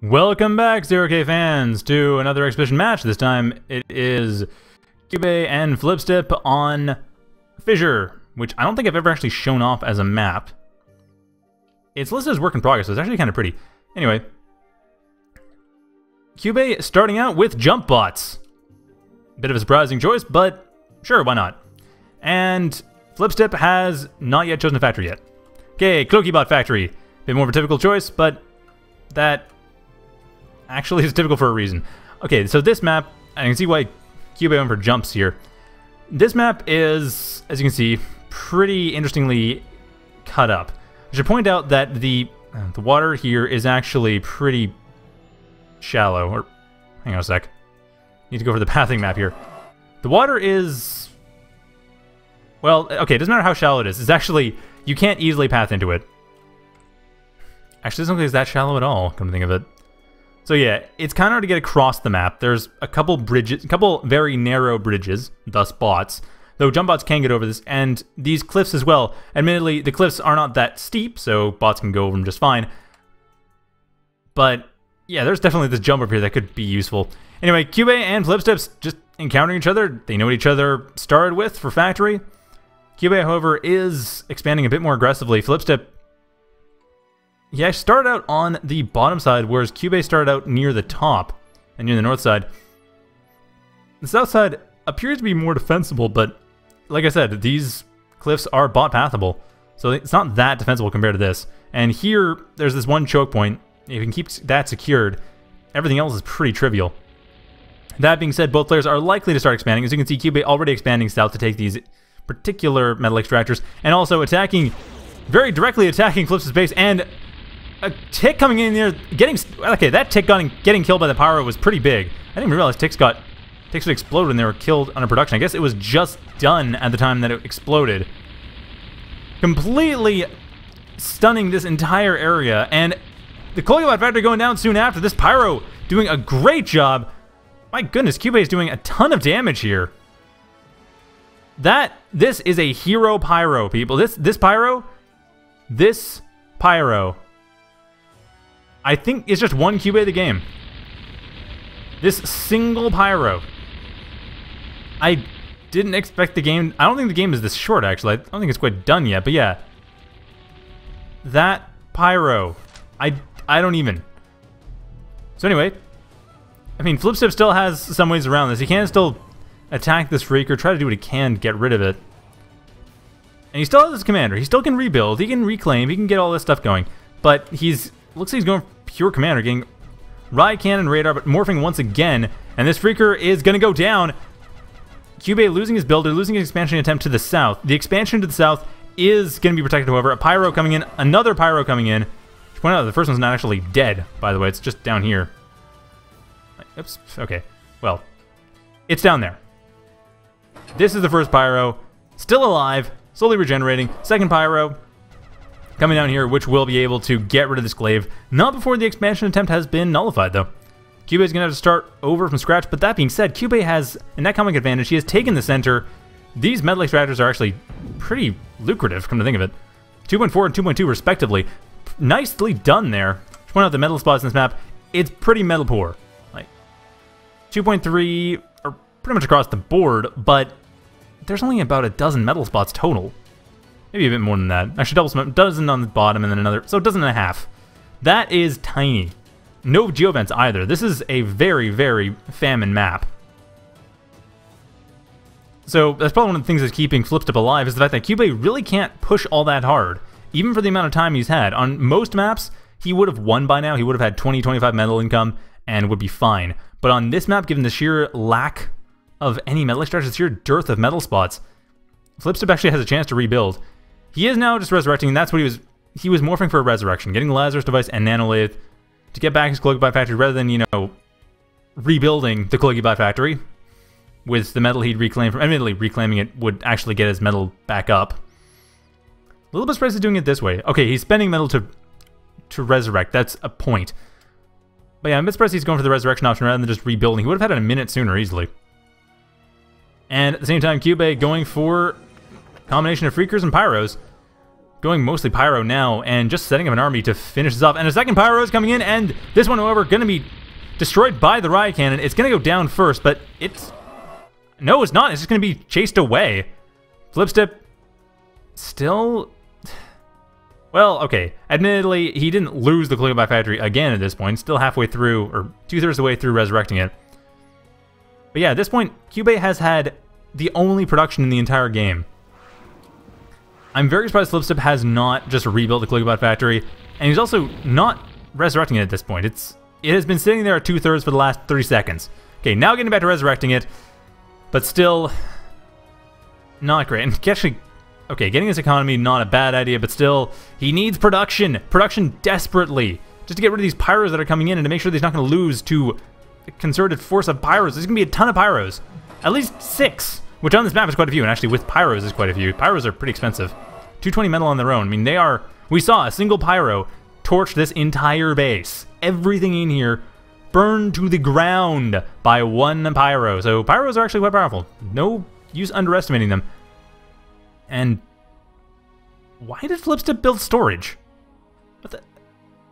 Welcome back, Zero K fans, to another exhibition match. This time it is Kyubey and Flipstip on Fissure, which I don't think I've ever actually shown off as a map. It's listed as work in progress, so it's actually kind of pretty. Anyway, Kyubey starting out with jump bots. Bit of a surprising choice, but sure, why not? And Flipstip has not yet chosen a factory yet. Okay, Cloakybot Factory. Bit more of a typical choice, but that actually it's typical for a reason. Okay, so this map, I can see why Kyubey went for jumps here. This map is, as you can see, pretty interestingly cut up. I should point out that the uh, the water here is actually pretty shallow. Or hang on a sec. Need to go for the pathing map here. The water is well, okay, it doesn't matter how shallow it is. It's actually you can't easily path into it. Actually, it doesn't look like it's that shallow at all, come to think of it. So yeah, it's kind of hard to get across the map. There's a couple bridges, a couple very narrow bridges, thus bots, though jump bots can get over this, and these cliffs as well. Admittedly, the cliffs are not that steep, so bots can go over them just fine. But yeah, there's definitely this jump up here that could be useful. Anyway, Kyubey and Flipstips just encountering each other. They know what each other started with for Factory. Kyubey, however, is expanding a bit more aggressively. Flipstip yeah, I started out on the bottom side, whereas Kyubey started out near the top and near the north side. The south side appears to be more defensible, but like I said, these cliffs are bot pathable, so it's not that defensible compared to this. And here, there's this one choke point. If you can keep that secured, everything else is pretty trivial. That being said, both players are likely to start expanding. As you can see, Kyubey already expanding south to take these particular metal extractors, and also attacking, very directly attacking Flips' base, and a tick coming in there, getting okay. That tick getting getting killed by the pyro was pretty big. I didn't even realize ticks got ticks would explode when they were killed under production. I guess it was just done at the time that it exploded. Completely stunning this entire area, and the Cloakybot factory going down soon after. This pyro doing a great job. My goodness, Kyubey is doing a ton of damage here. That this is a hero pyro, people. This this pyro, this pyro I think it's just one Kyubey the game. This single Pyro. I didn't expect the game... I don't think the game is this short, actually. I don't think it's quite done yet, but yeah. That Pyro. I, I don't even... So anyway, I mean, Flipstip still has some ways around this. He can still attack this freak or try to do what he can to get rid of it. And he still has his commander. He still can rebuild. He can reclaim. He can get all this stuff going. But he's looks like he's going pure commander, getting riot cannon radar, but morphing once again. And this freaker is going to go down. Kyubey losing his builder, losing his expansion attempt to the south. The expansion to the south is going to be protected, however. A Pyro coming in, another Pyro coming in. To point out, the first one's not actually dead, by the way. It's just down here. Oops, okay. Well, it's down there. This is the first Pyro. Still alive, slowly regenerating. Second Pyro, coming down here, which will be able to get rid of this glaive. Not before the expansion attempt has been nullified, though. Kyubey is going to have to start over from scratch, but that being said, Kyubey has an economic advantage. He has taken the center. These metal extractors are actually pretty lucrative, come to think of it. 2.4 and 2.2 respectively. Nicely done there. Just point out the metal spots in this map. It's pretty metal poor. Like 2.3 are pretty much across the board, but there's only about a dozen metal spots total. Maybe a bit more than that. Actually, double smoke, dozen on the bottom and then another, so a dozen and a half. That is tiny. No geovents either. This is a very, very famine map. So that's probably one of the things that's keeping Flipstip alive is the fact that Kyubey really can't push all that hard, even for the amount of time he's had. On most maps, he would have won by now. He would have had 20, 25 metal income and would be fine. But on this map, given the sheer lack of any metal extraction, the sheer dearth of metal spots, Flipstip actually has a chance to rebuild. He is now just resurrecting, and that's what he was. He was morphing for a resurrection, getting Lazarus device and Nanolathe to get back his Cloakybot factory rather than, you know, rebuilding the Cloakybot factory with the metal he'd reclaimed from. Admittedly, reclaiming it would actually get his metal back up. A little bit surprised he's doing it this way. Okay, he's spending metal to to resurrect. That's a point. But yeah, I'm surprised he's going for the resurrection option rather than just rebuilding. He would have had it a minute sooner easily. And at the same time, Kyubey going for combination of Freakers and Pyros. Going mostly Pyro now and just setting up an army to finish this off. And a second Pyro is coming in, and this one, however, going to be destroyed by the Riot Cannon. It's going to go down first, but it's... No, it's not. It's just going to be chased away. Flipstip still... Well, okay. Admittedly, he didn't lose the Cloakybot Factory again at this point. Still halfway through, or two-thirds of the way through resurrecting it. But yeah, at this point, Kyubey's has had the only production in the entire game. I'm very surprised Flipstip has not just rebuilt the Cloakybot Factory, and he's also not resurrecting it at this point. It's It has been sitting there at two-thirds for the last 30 seconds. Okay, now getting back to resurrecting it, but still not great. And actually, okay, getting his economy, not a bad idea, but still, he needs production. Production desperately. Just to get rid of these pyros that are coming in and to make sure that he's not going to lose to concerted force of pyros. There's going to be a ton of pyros. At least six. Which on this map is quite a few, and actually with pyros is quite a few. Pyros are pretty expensive. 220 metal on their own. I mean, they are... We saw a single pyro torch this entire base. Everything in here burned to the ground by one pyro. So pyros are actually quite powerful. No use underestimating them. And why did Flipstip build storage? What the?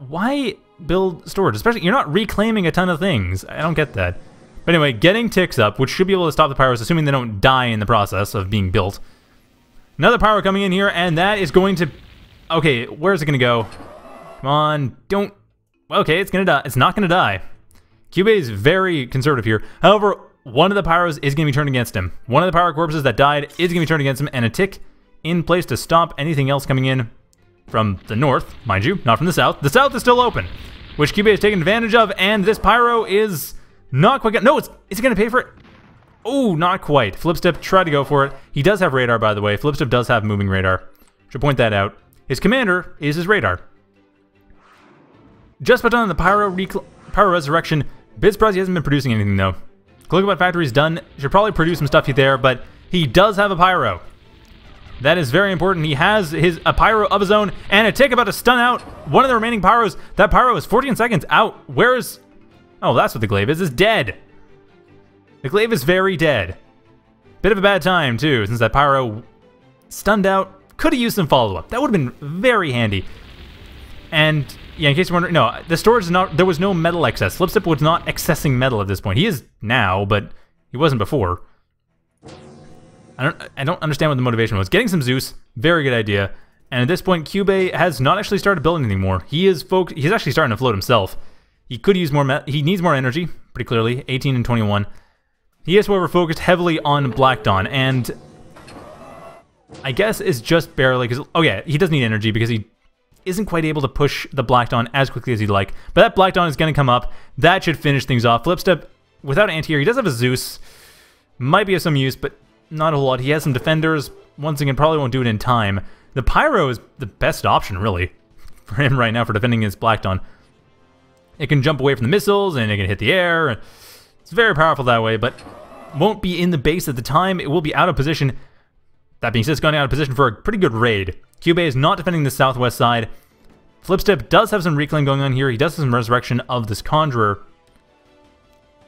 Why build storage? Especially, you're not reclaiming a ton of things. I don't get that. But anyway, getting ticks up, which should be able to stop the pyros, assuming they don't die in the process of being built. Another pyro coming in here, and that is going to... Okay, where's it going to go? Come on, don't... Okay, it's going to die. It's not going to die. Kyubey's is very conservative here. However, one of the pyros is going to be turned against him. One of the pyro corpses that died is going to be turned against him, and a tick in place to stop anything else coming in from the north, mind you, not from the south. The south is still open, which Kyubey's is taking advantage of, and this pyro is not quite... No, it's, it's going to pay for it. Oh, not quite. Flipstip tried to go for it. He does have radar, by the way. Flipstip does have moving radar. Should point that out. His commander is his radar. Just about done on the Pyro, Pyro Resurrection. Bit surprised he hasn't been producing anything, though. Cloakybot Factory's done. Should probably produce some stuff there, but he does have a Pyro. That is very important. He has his a Pyro of his own, and a tick about to stun out one of the remaining Pyros. That Pyro is 14 seconds out. Where is... Oh, that's what the Glaive is. Is dead. The Glaive is very dead. Bit of a bad time, too, since that Pyro stunned out. Could have used some follow-up. That would have been very handy. And, yeah, in case you're wondering, no, the storage is not, there was no metal excess. Flipstip was not accessing metal at this point. He is now, but he wasn't before. I don't, I don't understand what the motivation was. Getting some Zeus, very good idea. And at this point, Cube has not actually started building anymore. He is he's actually starting to float himself. He could use more, he needs more energy, pretty clearly, 18 and 21. He is, however, focused heavily on Black Dawn, and I guess is just barely, because, oh yeah, he does need energy because he isn't quite able to push the Black Dawn as quickly as he'd like. But that Black Dawn is going to come up. That should finish things off. Flipstip, without anti-air, he does have a Zeus. Might be of some use, but not a whole lot. He has some defenders. Once again, probably won't do it in time. The Pyro is the best option, really, for him right now for defending his Black Dawn. It can jump away from the missiles, and it can hit the air. It's very powerful that way, but won't be in the base at the time. It will be out of position. That being said, it's going out of position for a pretty good raid. Cube is not defending the southwest side. Flipstip does have some reclaim going on here. He does have some resurrection of this Conjurer.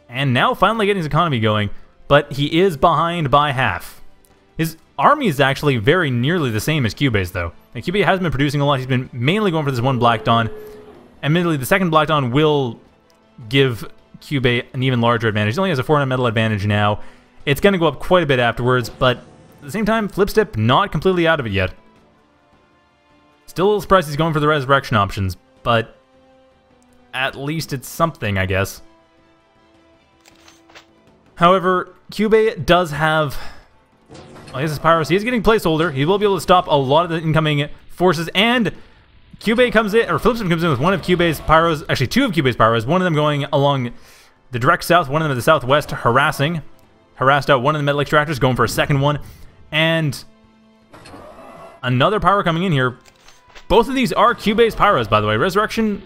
And now finally getting his economy going, but he is behind by half. His army is actually very nearly the same as Kyubey's, though. And Kyubey's has been producing a lot. He's been mainly going for this one Black Dawn. Admittedly, the second Black Dawn will give Kyubey's an even larger advantage. He only has a 400 metal advantage now. It's going to go up quite a bit afterwards, but at the same time, Flipstip not completely out of it yet. Still a little surprised he's going for the resurrection options, but at least it's something, I guess. However, Cube does have... Well, he has Pyros. He is getting placeholder. He will be able to stop a lot of the incoming forces, and Cube comes in, or Flipstip comes in with one of Cube's Pyros, actually two of Cube's Pyros, one of them going along the direct south, one of them to the southwest, harassing. Harassed out one of the metal extractors, going for a second one. And another Pyro coming in here. Both of these are Kyubey's Pyros, by the way. Resurrection,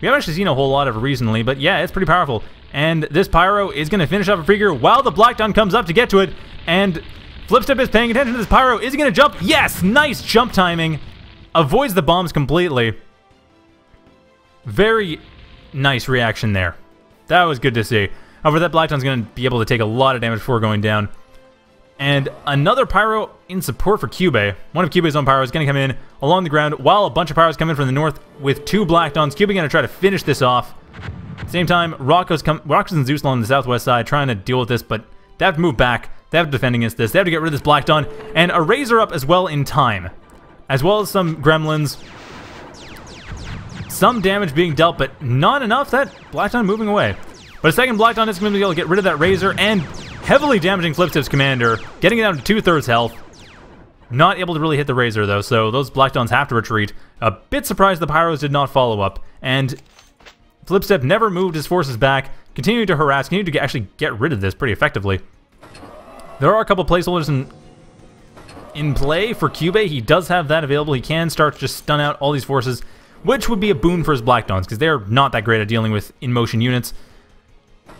we haven't actually seen a whole lot of recently, but yeah, it's pretty powerful. And this Pyro is going to finish off a figure while the Black Dawn comes up to get to it. And Flipstip is paying attention to this Pyro. Is he going to jump? Yes! Nice jump timing avoids the bombs completely. Very nice reaction there. That was good to see. However, that Black Dawn's going to be able to take a lot of damage before going down. And another Pyro in support for Cube. One of Cube's own Pyros is going to come in along the ground while a bunch of Pyros come in from the north with two Black Dawns. Cube going to try to finish this off. Same time, Rockos, come, Rockos and Zeus along the southwest side trying to deal with this, but they have to move back. They have to defend against this. They have to get rid of this Black Dawn. And a Razor up as well in time. As well as some Gremlins. Some damage being dealt, but not enough. That Black Dawn moving away. But a second Black Dawn is going to be able to get rid of that Razor and heavily damaging Flipstip's commander, getting it down to two-thirds health. Not able to really hit the Razor, though, so those Black Dawns have to retreat. A bit surprised the Pyros did not follow up, and Flipstip never moved his forces back, continuing to harass, continuing to actually get rid of this pretty effectively. There are a couple placeholders in in play for Cube. He does have that available. He can start to just stun out all these forces, which would be a boon for his Black Dawns, because they're not that great at dealing with in-motion units.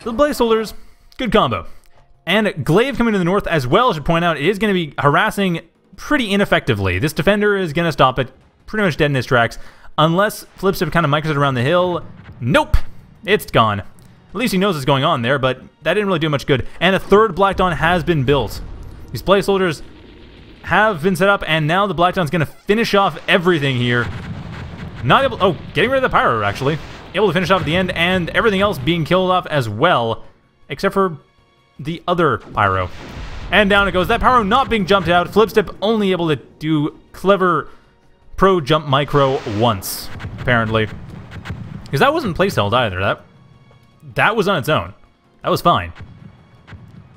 The placeholders, good combo. And Glaive coming to the north as well, I should point out, is going to be harassing pretty ineffectively. This defender is going to stop it pretty much dead in his tracks, unless Flipstip kind of micros it around the hill. Nope, it's gone. At least he knows what's going on there, but that didn't really do much good. And a third Black Dawn has been built. These placeholders have been set up, and now the Black Dawn's going to finish off everything here. Not able... Oh, getting rid of the Pyro, actually. Able to finish off at the end, and everything else being killed off as well, except for the other Pyro. And down it goes. That Pyro not being jumped out. Flipstip only able to do clever pro jump micro once, apparently. Because that wasn't place held either. That that was on its own. That was fine.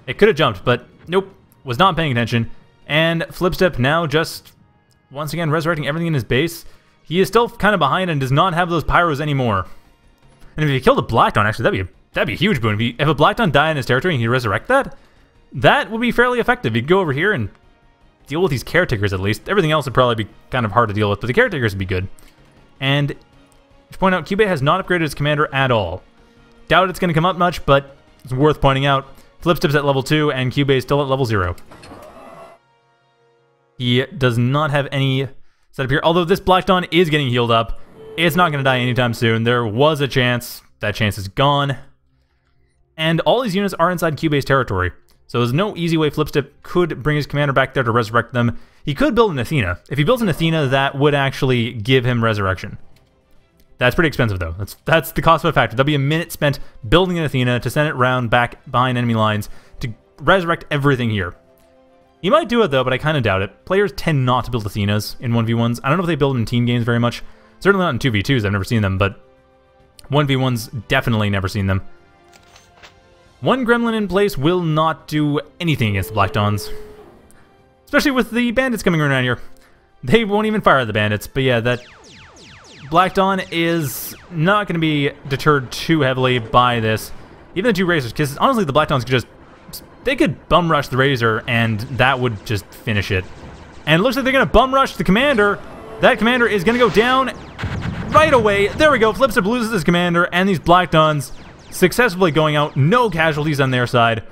It could have jumped, but nope, was not paying attention. And Flipstip now just, once again, resurrecting everything in his base. He is still kind of behind and does not have those Pyros anymore. And if he killed a Black Dawn, actually, that'd be a, that'd be a huge boon. If, he, if a Black Dawn died in his territory and he resurrect that, that would be fairly effective. He'd go over here and deal with these caretakers at least. Everything else would probably be kind of hard to deal with, but the caretakers would be good. And to point out, Cube has not upgraded his commander at all. Doubt it's going to come up much, but it's worth pointing out. Flipstip's at level 2, and Cube is still at level 0. He does not have any setup here, although this Black Dawn is getting healed up. It's not going to die anytime soon. There was a chance. That chance is gone. And all these units are inside Cube's territory. So there's no easy way Flipstip could bring his commander back there to resurrect them. He could build an Athena. If he builds an Athena, that would actually give him resurrection. That's pretty expensive, though. That's that's the cost of a factor. That'll be a minute spent building an Athena to send it round back behind enemy lines to resurrect everything here. You might do it, though, but I kind of doubt it. Players tend not to build Athenas in 1v1s. I don't know if they build them in team games very much. Certainly not in 2v2s, I've never seen them, but 1v1s, definitely never seen them. One Gremlin in place will not do anything against the Black Dawns. Especially with the bandits coming around here. They won't even fire at the bandits, but yeah, that Black Dawn is not going to be deterred too heavily by this. Even the two Razors, because honestly the Black Dawns could just... They could bum rush the Razor, and that would just finish it. And it looks like they're going to bum rush the Commander. That Commander is going to go down right away. There we go. Flipstip loses his Commander, and these Black Dawns successfully going out. No casualties on their side.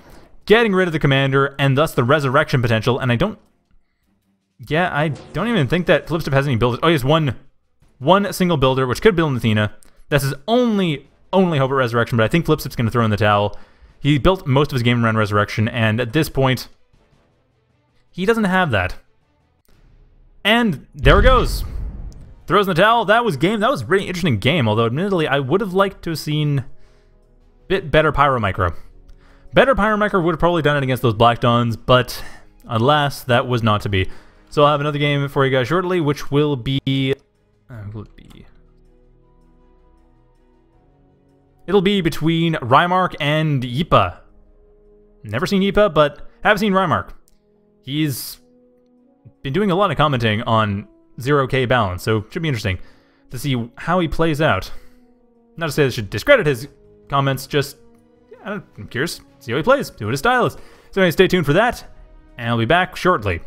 Getting rid of the Commander, and thus the Resurrection potential. And I don't... Yeah, I don't even think that Flipstip has any builds. Oh, he has one one single builder, which could build an Athena. That's his only, only hope at Resurrection, but I think Flipstip's going to throw in the towel. He built most of his game around Resurrection, and at this point, he doesn't have that. And there it goes. Throws in the towel. That was game. That was a really interesting game, although admittedly, I would have liked to have seen a bit better Pyro Micro. Better Pyro Micro would have probably done it against those Black Dawns, but alas, that was not to be. So I'll have another game for you guys shortly, which will be uh, It'll be between Rymark and Yipa. Never seen Yipa, but have seen Rymark. He's been doing a lot of commenting on 0k balance, so should be interesting to see how he plays out. Not to say this should discredit his comments, just I'm curious, see how he plays, see what his style is. So anyway, stay tuned for that, and I'll be back shortly.